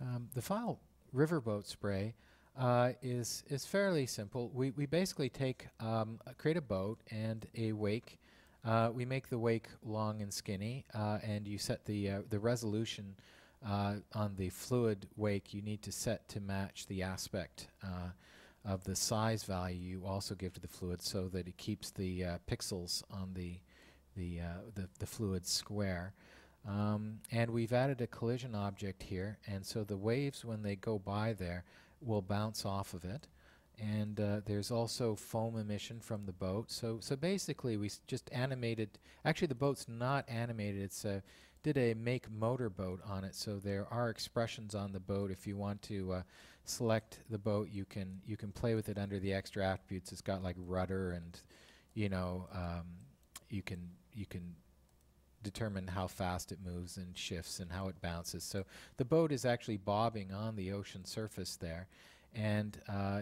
Um, the file riverboat spray uh, is is fairly simple. We we basically take um, create a boat and a wake. Uh, we make the wake long and skinny, uh, and you set the uh, the resolution uh, on the fluid wake. You need to set to match the aspect uh, of the size value you also give to the fluid, so that it keeps the pixels on the the the, the fluid square. Um, and we've added a collision object here, and so the waves, when they go by there, will bounce off of it. And uh, there's also foam emission from the boat. So, so basically, we just animated. Actually, the boat's not animated. It's a did a make motor boat on it. So there are expressions on the boat. If you want to uh, select the boat, you can you can play with it under the extra attributes. It's got like rudder and you know um, you can you can determine how fast it moves and shifts and how it bounces. So the boat is actually bobbing on the ocean surface there, and uh,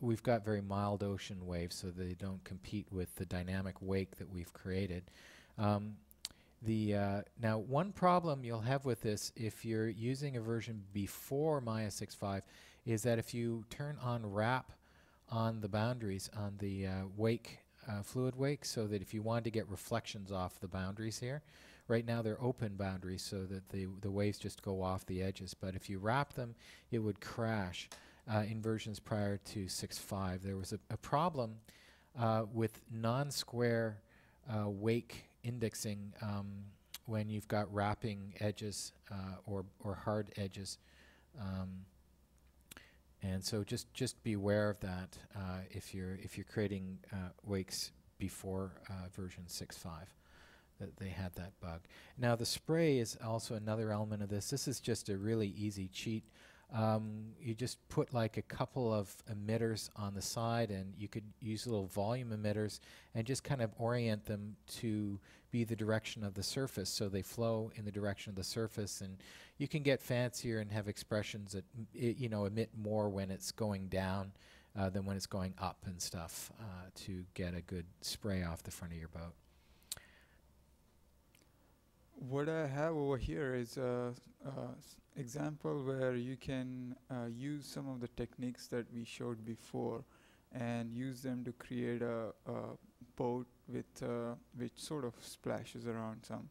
we've got very mild ocean waves, so they don't compete with the dynamic wake that we've created. Um, the uh, now one problem you'll have with this if you're using a version before Maya 6.5 is that if you turn on wrap on the boundaries on the uh, wake uh, fluid wake so that if you want to get reflections off the boundaries here, right now they're open boundaries so that the, the waves just go off the edges. But if you wrap them, it would crash. Uh, in versions prior to 6.5, there was a, a problem uh, with non-square uh, wake indexing um, when you've got wrapping edges uh, or, or hard edges. Um, and so just just beware of that uh, if you're if you're creating uh, wakes before version 6.5 that they had that bug. Now the spray is also another element of this. This is just a really easy cheat. Um, you just put like a couple of emitters on the side and you could use little volume emitters and just kind of orient them to be the direction of the surface so they flow in the direction of the surface and you can get fancier and have expressions that you know emit more when it's going down uh, than when it's going up and stuff uh, to get a good spray off the front of your boat. What I have over here is a, a example where you can uh, use some of the techniques that we showed before and use them to create a, a boat with uh, which sort of splashes around some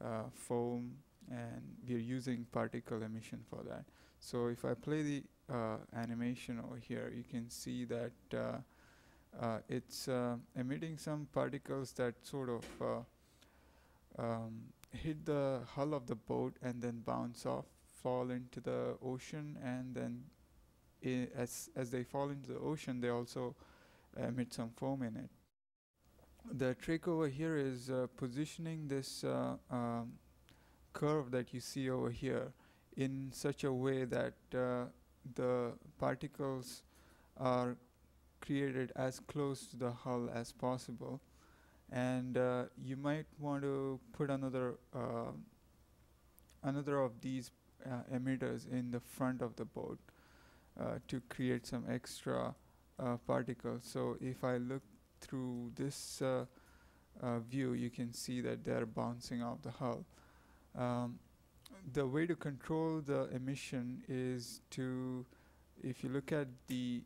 uh, foam and we're using particle emission for that. So if I play the uh, animation over here, you can see that uh, uh, it's emitting some particles that sort of um, hit the hull of the boat and then bounce off, fall into the ocean, and then as as they fall into the ocean, they also emit some foam in it. The trick over here is uh, positioning this uh, um, curve that you see over here in such a way that uh, the particles are created as close to the hull as possible and uh, you might want to put another uh, another of these uh, emitters in the front of the boat uh, to create some extra uh, particles. So if I look through this uh, view you can see that they're bouncing off the hull. Um, the way to control the emission is to if you look at the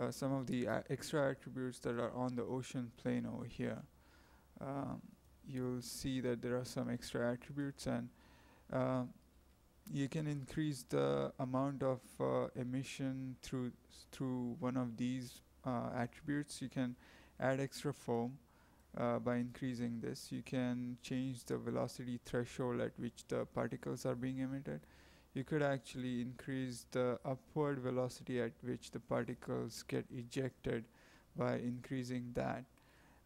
uh, some of the uh, extra attributes that are on the ocean plane over here. Um, you'll see that there are some extra attributes and uh, you can increase the amount of uh, emission through through one of these uh, attributes. You can add extra foam uh, by increasing this. You can change the velocity threshold at which the particles are being emitted you could actually increase the upward velocity at which the particles get ejected by increasing that.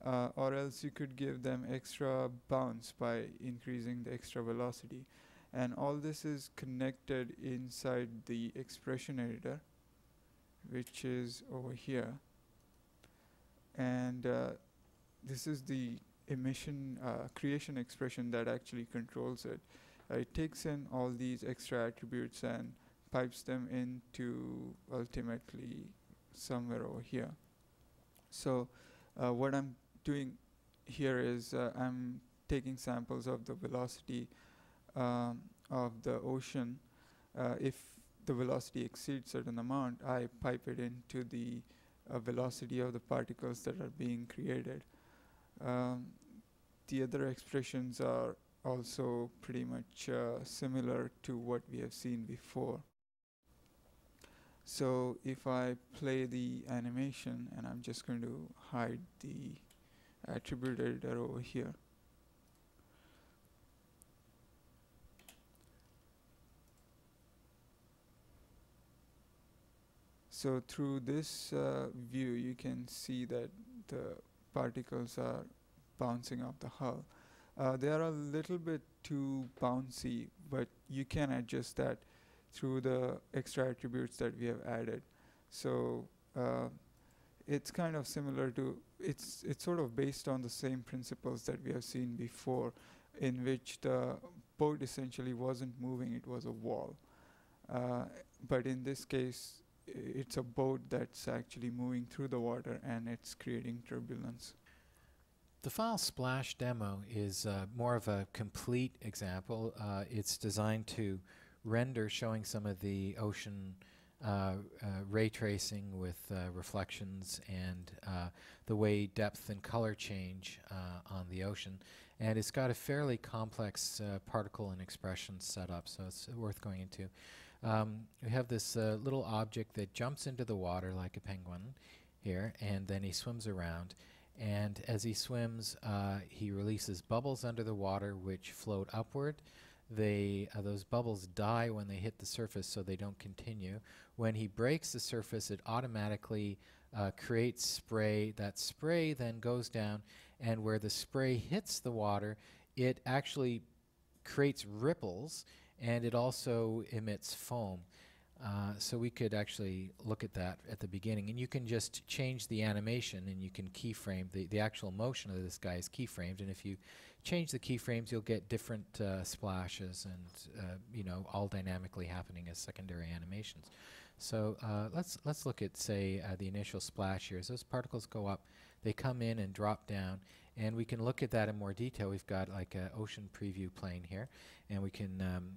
Uh, or else you could give them extra bounce by increasing the extra velocity. And all this is connected inside the expression editor, which is over here. And uh, this is the emission uh, creation expression that actually controls it uh, it takes in all these extra attributes and pipes them into ultimately somewhere over here. So uh, what I'm doing here is uh, I'm taking samples of the velocity um, of the ocean, uh, if the velocity exceeds certain amount, I pipe it into the uh, velocity of the particles that are being created. Um, the other expressions are also pretty much uh, similar to what we have seen before. So if I play the animation and I'm just going to hide the attribute editor over here. So through this uh, view you can see that the particles are bouncing off the hull. Uh, they are a little bit too bouncy but you can adjust that through the extra attributes that we have added. So uh, it's kind of similar to, it's, it's sort of based on the same principles that we have seen before in which the boat essentially wasn't moving, it was a wall. Uh, but in this case, it's a boat that's actually moving through the water and it's creating turbulence. The file splash demo is uh, more of a complete example. Uh, it's designed to render showing some of the ocean uh, uh, ray tracing with uh, reflections and uh, the way depth and color change on the ocean. And it's got a fairly complex particle and expression setup, so it's worth going into. Um, we have this little object that jumps into the water like a penguin here, and then he swims around. And as he swims, he releases bubbles under the water which float upward. They uh, those bubbles die when they hit the surface so they don't continue. When he breaks the surface it automatically uh, creates spray. That spray then goes down and where the spray hits the water it actually creates ripples and it also emits foam uh, so we could actually look at that at the beginning and you can just change the animation and you can keyframe the, the actual motion of this guy is keyframed and if you change the keyframes, you'll get different uh, splashes and uh, you know all dynamically happening as secondary animations. So uh, let's let's look at say uh, the initial splash here. As those particles go up, they come in and drop down, and we can look at that in more detail. We've got like an ocean preview plane here, and we can um,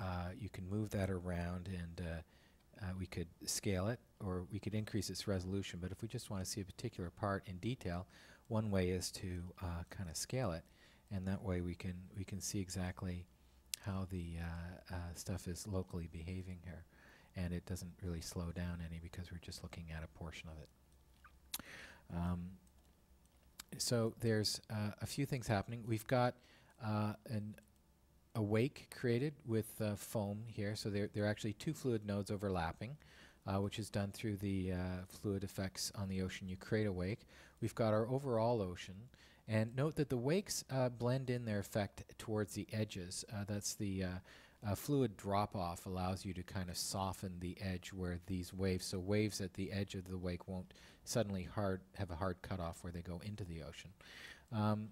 uh, you can move that around and. Uh, we could scale it or we could increase its resolution but if we just want to see a particular part in detail one way is to kind of scale it and that way we can we can see exactly how the uh, uh, stuff is locally behaving here, and it doesn't really slow down any because we're just looking at a portion of it. Um, so there's uh, a few things happening. We've got uh, an wake created with uh, foam here, so there there are actually two fluid nodes overlapping. Uh, which is done through the fluid effects on the ocean. You create a wake. We've got our overall ocean, and note that the wakes uh, blend in their effect towards the edges. Uh, that's the uh, uh, fluid drop off allows you to kind of soften the edge where these waves, so waves at the edge of the wake won't suddenly hard have a hard cutoff where they go into the ocean. Um,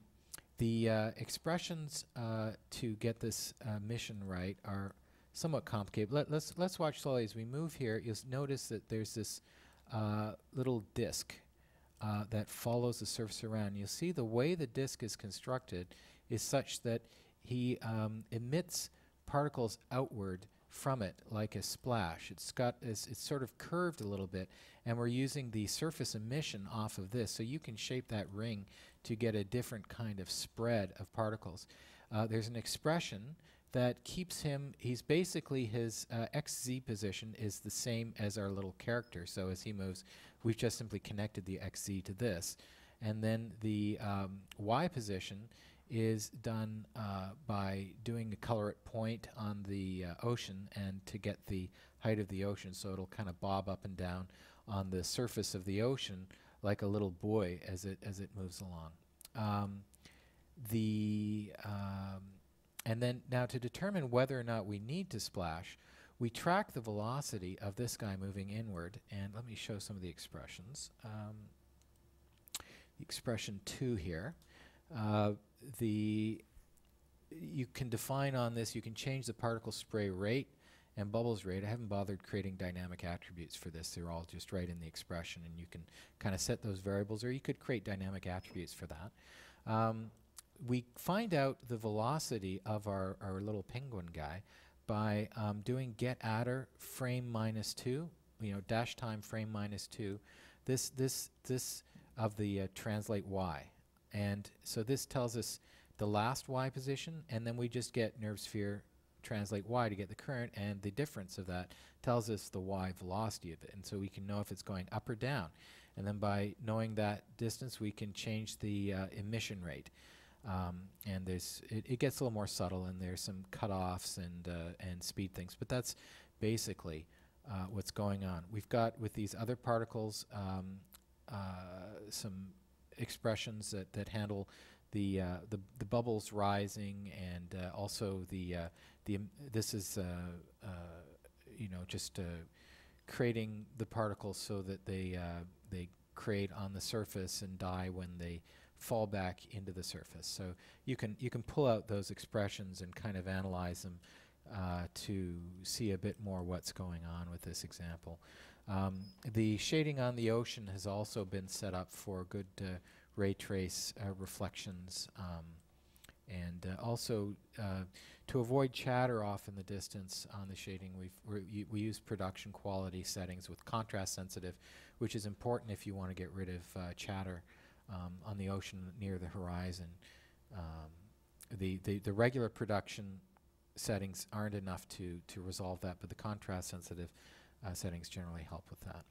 the uh, expressions uh, to get this mission right are somewhat complicated. Let, us let's, let's watch slowly as we move here. You'll notice that there's this little disc uh, that follows the surface around. You'll see the way the disk is constructed is such that he um, emits particles outward from it like a splash. It's got it's, it's sort of curved a little bit and we're using the surface emission off of this so you can shape that ring to get a different kind of spread of particles. Uh, there's an expression that keeps him, he's basically his uh, XZ position is the same as our little character. So as he moves, we've just simply connected the XZ to this. And then the um, Y position is done uh, by doing a color at point on the uh, ocean and to get the height of the ocean so it'll kind of bob up and down on the surface of the ocean like a little buoy as it as it moves along. Um, the um, and then now to determine whether or not we need to splash, we track the velocity of this guy moving inward. And let me show some of the expressions. Um, the expression 2 here. Uh, the you can define on this, you can change the particle spray rate and bubbles rate. I haven't bothered creating dynamic attributes for this. They're all just right in the expression, and you can kind of set those variables, or you could create dynamic attributes for that. Um, we find out the velocity of our, our little penguin guy by um, doing getAttr frame minus two, you know, dash time frame minus two. This this this of the uh, translate y, and so this tells us the last y position, and then we just get nurbsSphere translate y to get the current, and the difference of that tells us the y velocity of it, and so we can know if it's going up or down. And then by knowing that distance, we can change the uh, emission rate. Um, and there's it, it gets a little more subtle, and there's some cutoffs and uh, and speed things, but that's basically uh, what's going on. We've got with these other particles um, uh, some expressions that, that handle the, uh, the the bubbles rising, and uh, also the uh, the em- this is uh, uh, you know just uh, creating the particles so that they they create on the surface and die when they fall back into the surface. So you can you can pull out those expressions and kind of analyze them to see a bit more what's going on with this example. Um, the shading on the ocean has also been set up for good uh, ray trace uh, reflections. Um, and uh, also uh, to avoid chatter off in the distance on the shading, we're, we use production quality settings with contrast sensitive, which is important if you want to get rid of uh, chatter um, on the ocean near the horizon. Um, the, the, the regular production settings aren't enough to, to resolve that, but the contrast sensitive Uh, settings generally help with that.